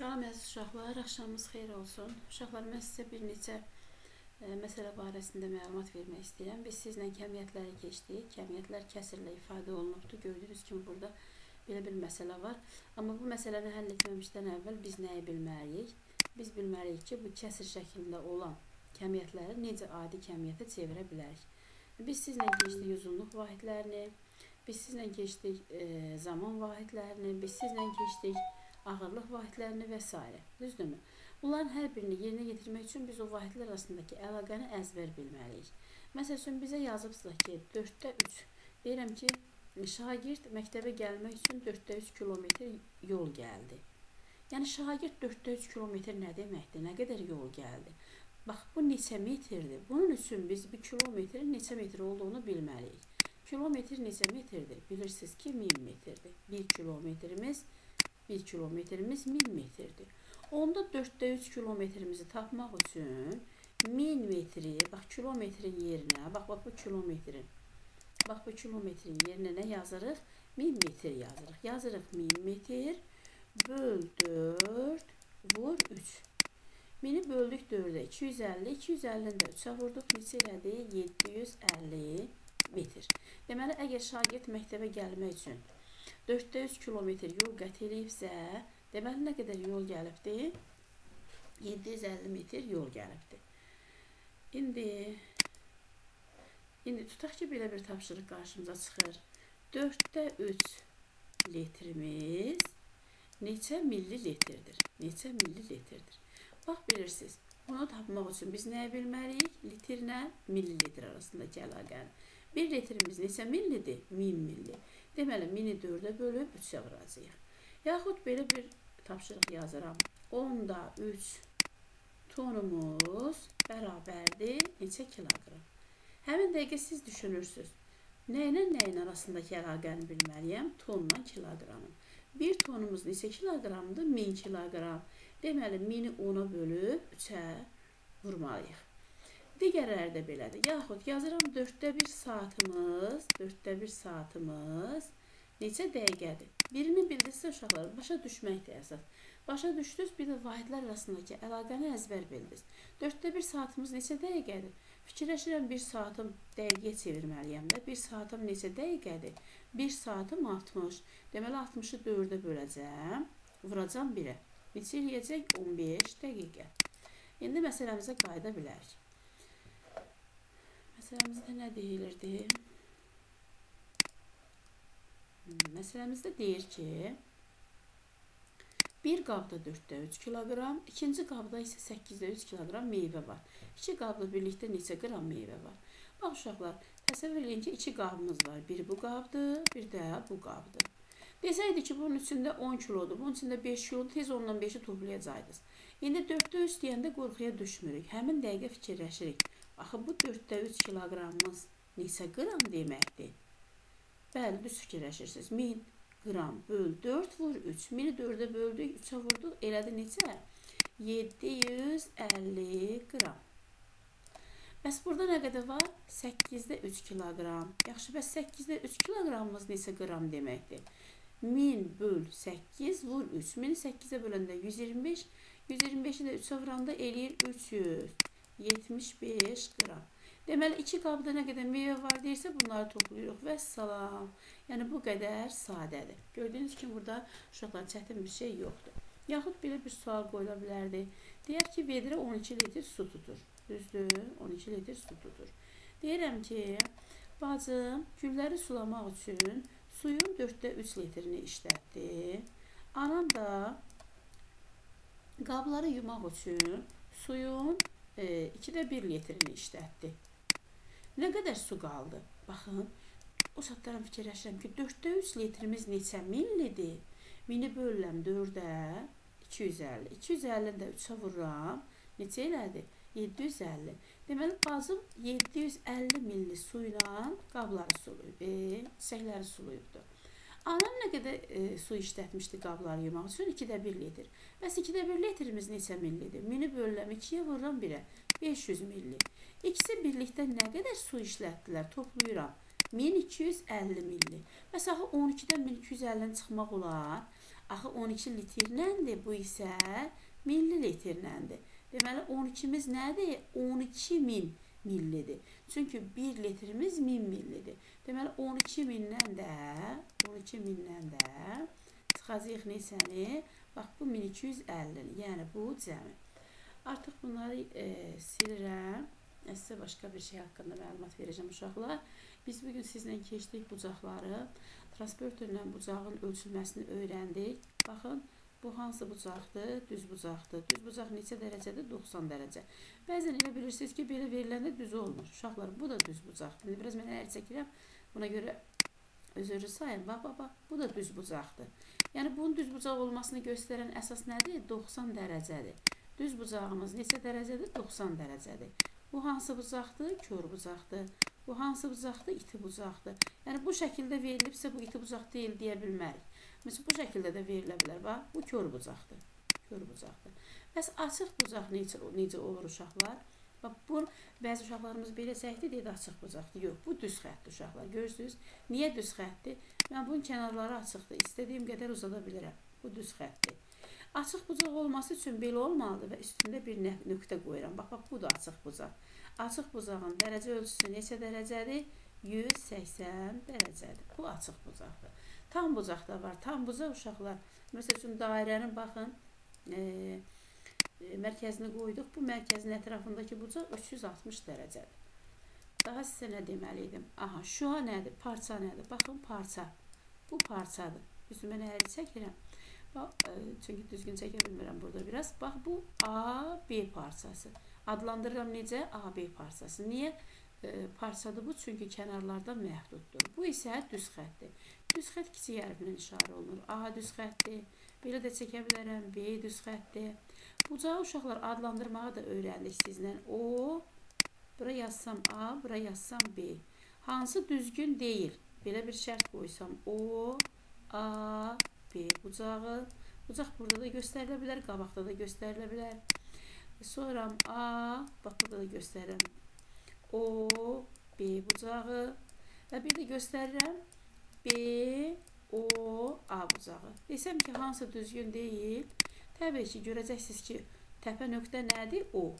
Salam əziz uşaqlar, axşamınız xeyir olsun. Uşaqlar, mən sizə bir neçə ə, e, məsələ barəsində məlumat vermək istəyirəm. Biz sizlə kəmiyyətləri keçdik. Kəmiyyətlər kəsrlə ifadə olunubdur. Gördüyünüz kimi burada belə bir məsələ var. Amma bu məsələni həll etməmişdən əvvəl biz nəyi bilməliyik? Biz bilməliyik ki, bu kəsr şəklində olan kəmiyyətləri necə adi kəmiyyətə çevirə bilərik. Biz sizlə keçdik uzunluq vahidlərini, biz sizlə keçdik e, zaman vahidlərini, biz sizlə keçdik ağırlıq vahidlərini və s. Düzdürmü? Bunların hər birini yerinə yetirmək üçün biz o vahidlər arasındakı əlaqəni əzbər bilməliyik. Məsəl üçün bizə yazıbsınız ki, 4-də 3. Deyirəm ki, şagird məktəbə gəlmək üçün 4-də 3 kilometr yol gəldi. Yəni şagird 4-də 3 kilometr nə deməkdir? Nə qədər yol gəldi? Bax, bu neçə metrdir? Bunun üçün biz bir kilometrin neçə metr olduğunu bilməliyik. Kilometr neçə metrdir? Bilirsiniz ki, 1000 metrdir. 1 kilometrimiz 1 kilometrimiz 1000 metrdir. Onda 4də 3 kilometrimizi tapmaq üçün 1000 metri, bax kilometrin yerinə, bax bax bu kilometrin. Bax bu kilometrin yerinə nə yazırıq? 1000 metr yazırıq. Yazırıq 1000 metr böl 4 vur 3. 1000-i böldük 4-ə 250, 250-ni də 3-ə vurduq. Neçə elədi? 750 metr. Deməli, əgər şagird məktəbə gəlmək üçün 4-də 3 kilometr yol qət eləyibsə, deməli nə qədər yol gəlibdir? 750 metr yol gəlibdir. İndi indi tutaq ki, belə bir tapşırıq qarşımıza çıxır. 4-də 3 litrimiz neçə millilitrdir? Neçə millilitrdir? Bax bilirsiniz, bunu tapmaq üçün biz nəyə bilməliyik? Litrlə millilitr arasındakı əlaqəni. 1 litrimiz neçə millidir? 1000 milli. Deməli, mini 4-ə bölüb 3-ə vuracağıq. Yaxud belə bir tapşırıq yazıram. 10-da 3 tonumuz bərabərdir neçə kiloqram? Həmin dəqiqə siz düşünürsünüz. Nə ilə nəyin arasındakı əlaqəni bilməliyəm? Tonla kiloqramın. 1 tonumuz neçə kiloqramdır? 1000 kiloqram. Deməli, 1000-i 10-a bölüb 3-ə vurmalıyıq. Digərləri də belədir. Yaxud yazıram 4də 1 saatımız, 4də 1 saatımız neçə dəqiqədir? Birini bildirsə uşaqlar, başa düşməkdir əsas. Başa düşdünüz, bir də vahidlər arasındakı əlaqəni əzbər bildiniz. 4də 1 saatımız neçə dəqiqədir? Fikirləşirəm 1 saatım dəqiqəyə çevirməliyəm də. 1 saatım neçə dəqiqədir? 1 saatım 60. Deməli 60-ı 4-ə böləcəm, vuracam 1-ə. Neçə eləyəcək? 15 dəqiqə. İndi məsələmizə qayıda bilərik. Məsələmizdə nə deyilirdi? Məsələmizdə deyir ki, bir qabda 4-də 3 kiloqram, ikinci qabda isə 8-də 3 kiloqram meyvə var. İki qabda birlikdə neçə qram meyvə var? Bax uşaqlar, təsəvvür edin ki, iki qabımız var. Biri bu qabdır, bir də bu qabdır. Desəydi ki, bunun içində 10 kilodur, bunun içində 5 kilodur, tez ondan 5-i toplayacaqdınız. İndi 4-də 3 deyəndə qorxuya düşmürük. Həmin dəqiqə fikirləşirik. Axı bu 4-də 3 kiloqramımız neçə qram deməkdir? Bəli, düz fikirləşirsiniz. 1000 qram böl 4 vur 3. 1000-i 4-ə böldük, 3-ə vurduq. Elədi neçə? 750 qram. Bəs burada nə qədər var? 8-də 3 kiloqram. Yaxşı, bəs 8-də 3 kiloqramımız neçə qram deməkdir? 1000 böl 8 vur 3. 1000-i 8-ə böləndə 125. 125-i də 3-ə vuranda eləyir 300. 75 qram. Deməli, iki qabda nə qədər meyvə var deyirsə, bunları toplayırıq və salam. Yəni, bu qədər sadədir. Gördüyünüz kimi, burada uşaqlar çətin bir şey yoxdur. Yaxud belə bir sual qoyula bilərdi. Deyər ki, vedrə 12 litr su tutur. Düzdür, 12 litr su tutur. Deyirəm ki, bacım gülləri sulamaq üçün suyun 4-də 3 litrini işlətdi. Anam da qabları yumaq üçün suyun 2-də 1 litrini işlətdi. Nə qədər su qaldı? Baxın, o saatlarım fikirləşirəm ki, 4-də 3 litrimiz neçə millidir? 1000-i bölürəm 4-ə 250. 250-ni də 3-ə vururam. Neçə elədi? 750. Deməli, bacım 750 milli su ilə qabları sulayıb, e, çiçəkləri sulayıbdır. Anam nə qədər e, su işlətmişdi qabları yumaq üçün? 2-də 1 litr. Bəs 2-də 1 litrimiz neçə millidir? 1000-i bölürəm 2-yə vururam 1-ə. 500 milli. İkisi birlikdə nə qədər su işlətdilər? Toplayıram. 1250 milli. Məsələn, axı 12-dən 1250-ni çıxmaq olar. Axı 12 litrləndir, bu isə millilitrləndir. Deməli 12-miz nədir? 12000 millidir. Çünki 1 litrimiz 1000 millidir. Deməli 12 mindən də 12 mindən də çıxacaq neçəni? Bax bu 1250. Yəni bu cəmi. Artıq bunları e, silirəm. Sizə başqa bir şey haqqında məlumat verəcəm uşaqlar. Biz bugün sizlə keçdik bucaqları. Transporterlə bucağın ölçülməsini öyrəndik. Baxın, bu hansı bucaqdır? Düz bucaqdır. Düz bucaq neçə dərəcədir? 90 dərəcə. Bəzən elə bilirsiniz ki, belə veriləndə düz olmur. Uşaqlar, bu da düz bucaqdır. İndi biraz mən əl çəkirəm. Buna görə özürü sayın. Bax, bax, bax. Bu da düz bucaqdır. Yəni bunun düz bucaq olmasını göstərən əsas nədir? 90 dərəcədir. Düz bucağımız neçə dərəcədir? 90 dərəcədir. Bu hansı bucaqdır? Kör bucaqdır. Bu hansı bucaqdır? İti bucaqdır. Yəni bu şəkildə verilibsə bu iti bucaq deyil deyə bilmərik. Məsələn bu şəkildə də verilə bilər. Bax, bu kör bucaqdır. Kör bucaqdır. Bəs açıq bucaq necə necə olur uşaqlar? Bax bu bəzi uşaqlarımız belə çəkdi dedi açıq bucaqdır. Yox, bu düz xəttdir uşaqlar. Görürsüz? Niyə düz xəttdir? Mən bunun kənarları açıqdır. İstədiyim qədər uzada bilərəm. Bu düz xəttdir. Açıq bucaq olması üçün belə olmalıdır və üstündə bir nöqtə qoyuram. Bax, bax, bu da açıq bucaq. Açıq bucağın dərəcə ölçüsü neçə dərəcədir? 180 dərəcədir. Bu açıq bucaqdır. Tam bucaq da var. Tam bucaq uşaqlar. Məsəl üçün dairənin baxın, e, e, mərkəzini qoyduq. Bu mərkəzin ətrafındakı bucaq 360 dərəcədir. Daha sizə nə deməli idim? Aha, şua nədir? Parça nədir? Baxın, parça. Bu parçadır. Üstümə nələri çəkirəm? Bax, e, çünki düzgün çəkə bilmirəm burada biraz. Bax bu A, B parçası. Adlandırıram necə? A, B parçası. Niyə? E, parçadır bu, çünki kənarlardan məhduddur. Bu isə düz xəttdir. Düz xətt kiçik hərflə işarə olunur. A düz xəttdir. Belə də çəkə bilərəm. B düz xəttdir. Bucağı uşaqlar adlandırmağı da öyrəndik sizlə. O, bura yazsam A, bura yazsam B. Hansı düzgün deyil? Belə bir şərt qoysam. O, A, B bucağı. Bucaq burada da göstərilə bilər, qabaqda da göstərilə bilər. Sonra A, bax burada da göstərirəm. O, B bucağı və bir də göstərirəm B, O, A bucağı. Desəm ki, hansı düzgün deyil? Təbii ki, görəcəksiniz ki, təpə nöqtə nədir? O.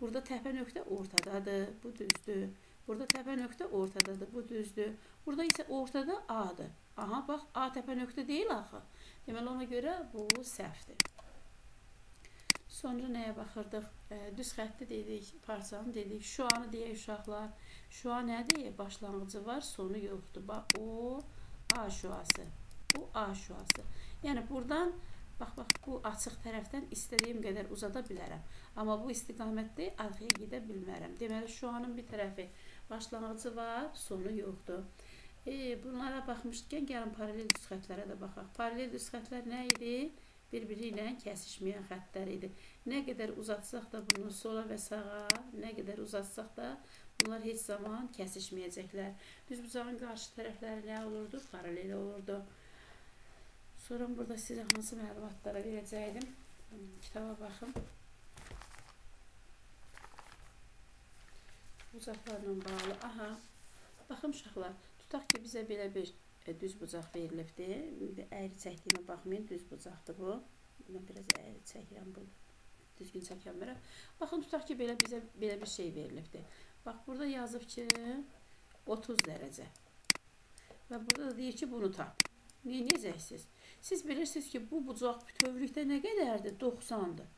Burada təpə nöqtə ortadadır. Bu düzdür. Burada təpə nöqtə ortadadır. Bu düzdür. Burada isə ortada A-dır. Aha, bax, A təpə nöqtə deyil axı. Deməli, ona görə bu səhvdir. Sonra nəyə baxırdıq? E, düz xətti dedik, parçanı dedik, şuanı deyək uşaqlar. Şua nədir? Başlanğıcı var, sonu yoxdur. Bax, o A şuası. Bu A şuası. Yəni, buradan Bax, bax, bu açıq tərəfdən istədiyim qədər uzada bilərəm. Amma bu istiqamətdə arxaya gedə bilmərəm. Deməli, şuanın bir tərəfi başlanğıcı var, sonu yoxdur. E, bunlara baxmışkən gəlin paralel düz xətlərə də baxaq. Paralel düz xətlər nə idi? Bir-biri ilə kəsişməyən xəttlər idi. Nə qədər uzatsaq da bunu sola və sağa, nə qədər uzatsaq da bunlar heç zaman kəsişməyəcəklər. Düz bucağın qarşı tərəfləri nə olurdu? Paralel olurdu. Sonra burada sizə hansı məlumatları verəcəydim? Kitaba baxın. Bucaqlarla bağlı. Aha. Baxın uşaqlar. Tutaq ki, bizə belə bir düz bucaq verilibdir. İndi əyri çəkdiyimə baxmayın, düz bucaqdır bu. Mən biraz əyri çəkirəm bu. Düzgün çəkə bilmirəm. Baxın, tutaq ki, belə bizə belə bir şey verilibdir. Bax, burada yazıb ki, 30 dərəcə. Və burada da deyir ki, bunu tap. Niyə necəksiniz? Siz bilirsiniz ki, bu bucaq bütövlükdə nə qədərdir? 90-dır.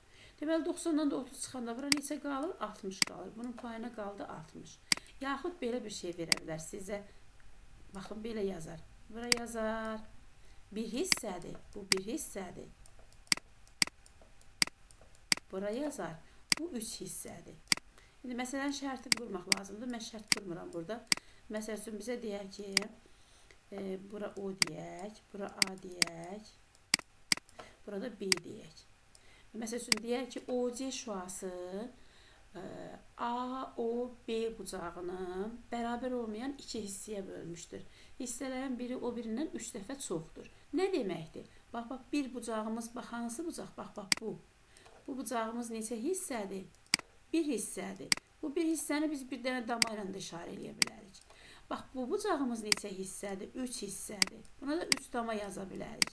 Deməli 90-dan da 30 çıxanda bura neçə qalır? 60 qalır. Bunun payına qaldı 60. Yaxud belə bir şey verə bilər sizə. Baxın, belə yazar. Bura yazar. Bir hissədir. Bu bir hissədir. Bura yazar. Bu üç hissədir. İndi məsələn şərti qurmaq lazımdır. Mən şərt qurmuram burada. Məsəl üçün bizə deyək ki, e, bura O deyək, bura A deyək, burada B deyək. Məsəl üçün deyək ki, OC şuası A, O, B bucağını bərabər olmayan iki hissəyə bölmüşdür. Hissələrin biri o birindən 3 dəfə çoxdur. Nə deməkdir? Bax, bax, bir bucağımız, bax, hansı bucaq? Bax, bax, bu. Bu bucağımız neçə hissədir? Bir hissədir. Bu bir hissəni biz bir dənə dama ilə də işarə eləyə bilərik. Bax bu bucağımız neçə hissədir? 3 hissədir. Buna da 3 dama yaza bilərik.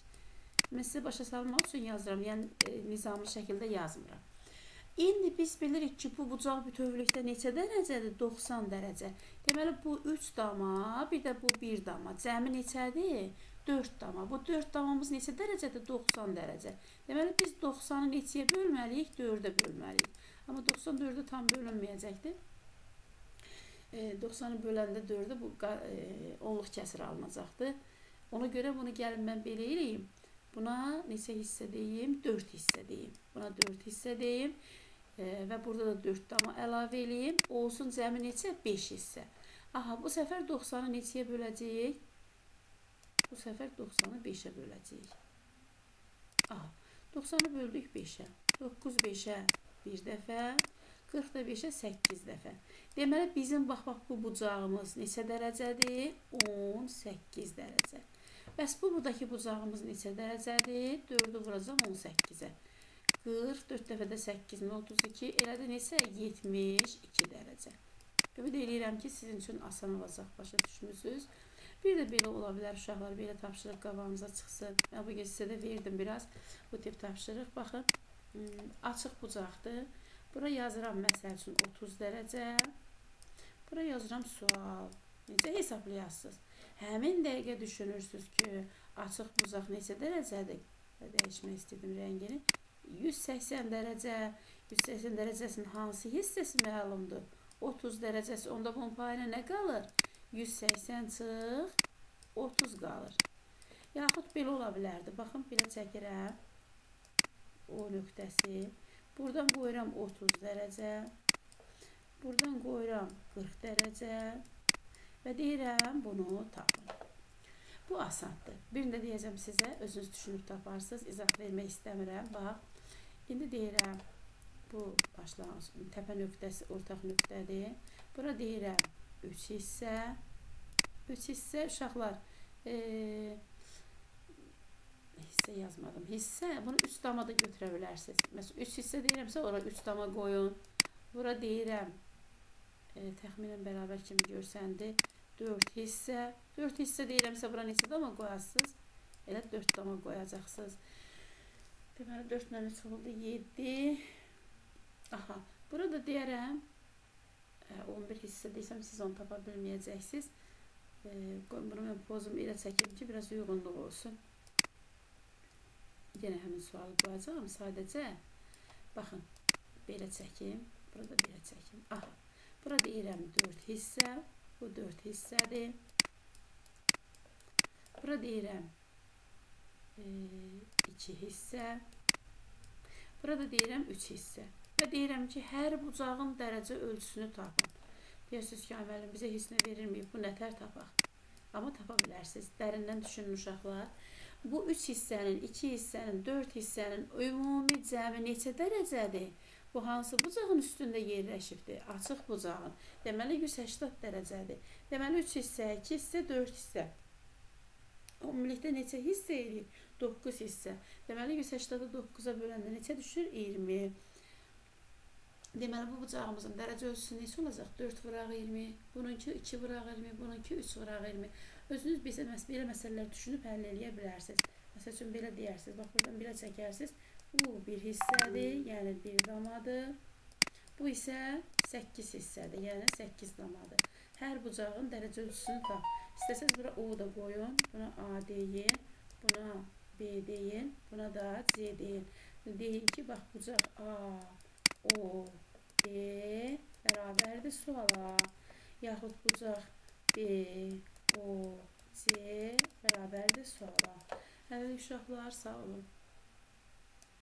Mən sizə başa salmaq üçün yazıram, yəni e, nizami şəkildə yazmıram. İndi biz bilirik ki, bu bucaq bütövlükdə neçə dərəcədir? 90 dərəcə. Deməli bu 3 dama, bir də bu 1 dama. Cəmi neçədir? 4 dama. Bu 4 damamız neçə dərəcədir? 90 dərəcə. Deməli biz 90-ı neçəyə bölməliyik? 4-ə bölməliyik. Amma 94-ə tam bölünməyəcəkdir. 90-ı böləndə 4-ə bu e, onluq kəsir alınacaqdır. Ona görə bunu gəlin mən belə eləyim. Buna neçə hissə deyim? 4 hissə deyim. Buna 4 hissə deyim. Və burada da 4 dama əlavə eləyim. Olsun cəmi neçə? 5 hissə. Aha, bu səfər 90-ı neçəyə böləcəyik? Bu səfər 90-ı 5-ə böləcəyik. Aha, 90-ı böldük 5-ə. 9 5-ə bir dəfə. 40 da 5-ə 8 dəfə. Deməli bizim bax bax bu bucağımız neçə dərəcədir? 18 dərəcə. Bəs bu buradakı bucağımız neçə dərəcədir? 4-ü vuracam 18-ə. 40 4 dəfə də 8 32 elədi neçə? 72 dərəcə. Ümid edirəm ki, sizin üçün asan olacaq, başa düşmüsünüz. Bir də belə ola bilər uşaqlar, belə tapşırıq qabağınıza çıxsın. Mən bu gün sizə də verdim biraz bu tip tapşırıq. Baxın, hmm, açıq bucaqdır. Bura yazıram məsəl üçün 30 dərəcə. Bura yazıram sual. Necə hesablayasınız? Həmin dəqiqə düşünürsünüz ki, açıq buzaq neçə dərəcədir? Dəyişmək istədim rəngini. 180 dərəcə. 180 dərəcəsinin hansı hissəsi məlumdur? 30 dərəcəsi. Onda bunun payına nə qalır? 180 çıx 30 qalır. Yaxud belə ola bilərdi. Baxın, belə çəkirəm. O nöqtəsi. Buradan qoyuram 30 dərəcə. Buradan qoyuram 40 dərəcə. Və deyirəm bunu tapın. Bu asandır. Birində deyəcəm sizə, özünüz düşünüb taparsınız. İzah vermək istəmirəm. Bax, indi deyirəm bu başlanğıc təpə nöqtəsi ortaq nöqtədir. Bura deyirəm 3 hissə. 3 hissə uşaqlar, eee hissə yazmadım. Hissə, bunu 3 dama da götürə bilərsiniz. Məsələn, 3 hissə deyirəmsə, ora 3 dama qoyun. Bura deyirəm, e, təxminən bərabər kimi görsəndi. 4 hissə. 4 hissə deyirəmsə, bura neçə dama qoyasınız? Elə 4 dama qoyacaqsınız. Deməli, 4 ilə 3 oldu, 7. Aha, burada deyərəm, 11 e, hissə desəm, siz onu tapa bilməyəcəksiniz. E, bunu mən pozumu elə çəkim ki, biraz uyğunluq olsun. Yenə həmin sualı qoyacağam. Sadəcə baxın, belə çəkim, burada belə çəkim. Aha, bura deyirəm 4 hissə, bu 4 hissədir. Bura deyirəm 2 hissə. Burada deyirəm 3 hissə. Və deyirəm ki, hər bucağın dərəcə ölçüsünü tapın. Deyirsiniz ki, müəllim bizə nə verilməyib, bu nətər tapaq? Amma tapa bilərsiniz. Dərindən düşünün uşaqlar. Bu 3 hissənin, 2 hissənin, 4 hissənin ümumi cəmi neçə dərəcədir? Bu hansı bucağın üstündə yerləşibdir? Açıq bucağın. Deməli 180 dərəcədir. Deməli 3 hissə, 2 hissə, 4 hissə. Ümumilikdə neçə hissə edir? 9 hissə. Deməli 180-ı 9-a böləndə neçə düşür? 20. Deməli bu bucağımızın dərəcə ölçüsü neçə olacaq? 4 vıraq 20, bununki 2 vıraq 20, bununki 3 vıraq 20. Özünüz bizə məs belə məsələlər düşünüb həll eləyə bilərsiniz. Məsəl üçün belə deyərsiniz. Bax buradan belə çəkərsiniz. Bu bir hissədir, yəni bir damadır. Bu isə 8 hissədir, yəni 8 damadır. Hər bucağın dərəcə ölçüsünü tap. İstəsəz bura O da qoyun, buna A deyin, buna B deyin, buna da C deyin. Deyin ki, bax bucaq A, O, B bərabərdir suala. Yaxud bucaq B, O, C bərabərdir suala. Hələ uşaqlar sağ olun.